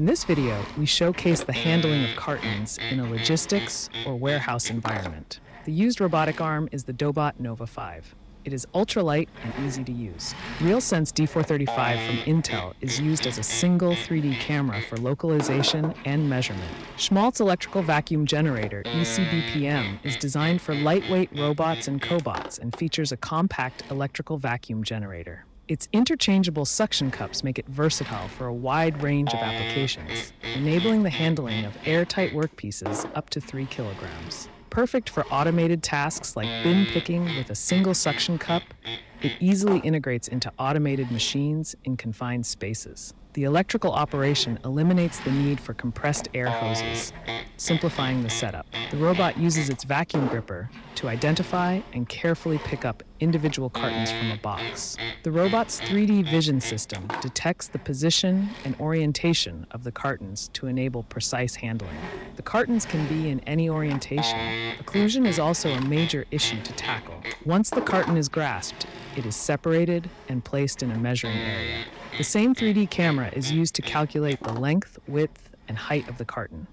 In this video, we showcase the handling of cartons in a logistics or warehouse environment. The used robotic arm is the Dobot Nova 5. It is ultralight and easy to use. RealSense D435 from Intel is used as a single 3D camera for localization and measurement. Schmalz Electrical Vacuum Generator, ECBPM is designed for lightweight robots and cobots and features a compact electrical vacuum generator. Its interchangeable suction cups make it versatile for a wide range of applications, enabling the handling of airtight workpieces up to 3 kilograms. Perfect for automated tasks like bin picking with a single suction cup, it easily integrates into automated machines in confined spaces. The electrical operation eliminates the need for compressed air hoses, simplifying the setup. The robot uses its vacuum gripper to identify and carefully pick up individual cartons from a box. The robot's 3D vision system detects the position and orientation of the cartons to enable precise handling. The cartons can be in any orientation. Occlusion is also a major issue to tackle. Once the carton is grasped, it is separated and placed in a measuring area. The same 3D camera is used to calculate the length, width, and height of the carton.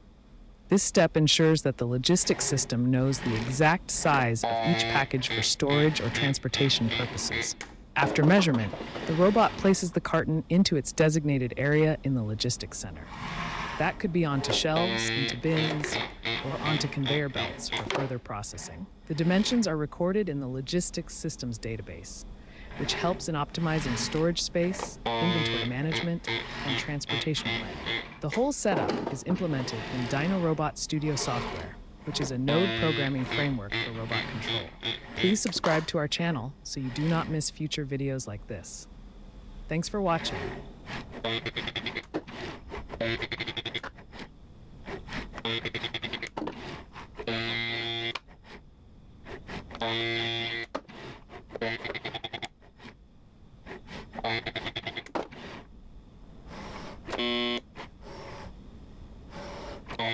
This step ensures that the logistics system knows the exact size of each package for storage or transportation purposes. After measurement, the robot places the carton into its designated area in the logistics center. That could be onto shelves, into bins, or onto conveyor belts for further processing. The dimensions are recorded in the logistics systems database which helps in optimizing storage space, inventory management, and transportation planning. The whole setup is implemented in DinoRobotStudio software, which is a node programming framework for robot control. Please subscribe to our channel so you do not miss future videos like this. Thanks for watching.